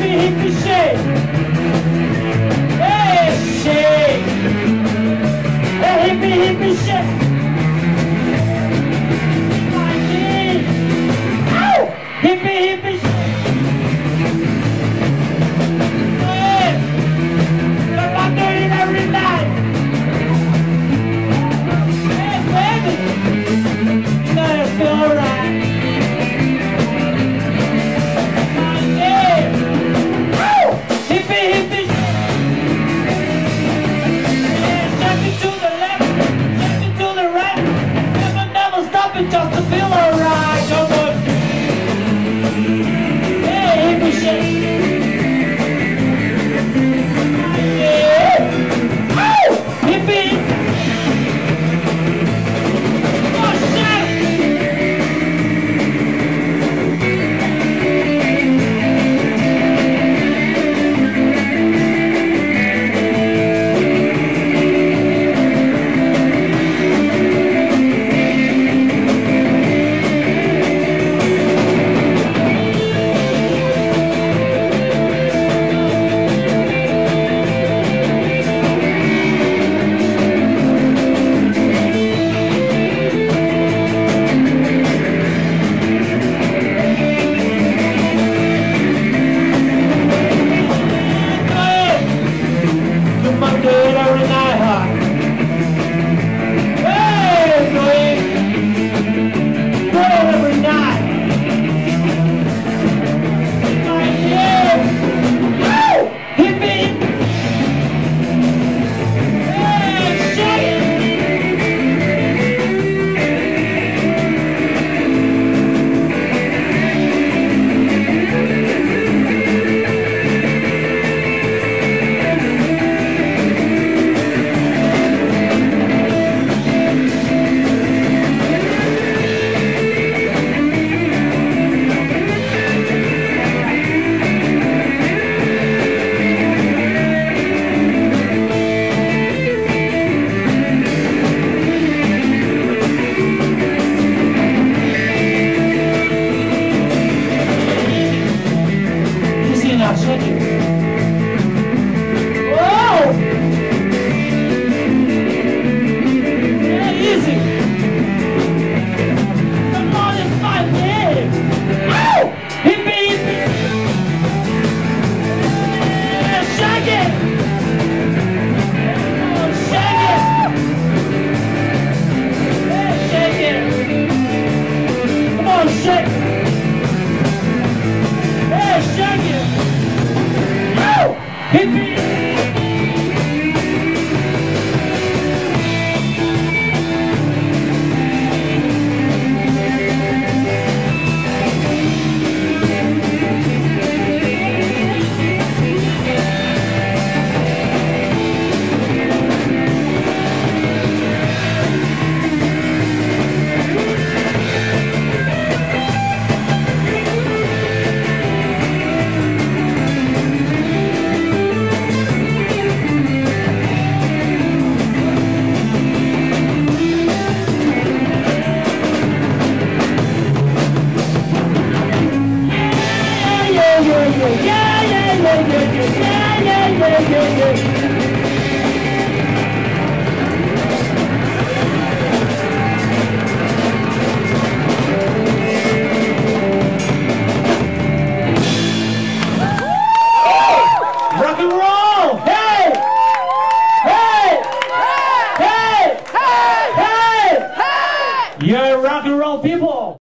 hippie, hippie shake. Hey, shake. Hey, hippie, hippie shake. Shake. Hey, I'm doing every night. Hey, baby. You know, alright. on shake. Hey, shake it. Woo! Hit me.